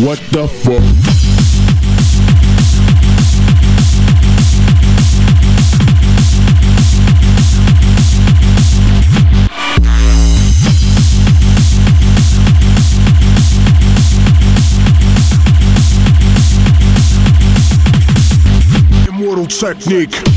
What the fuck? Immortal technique.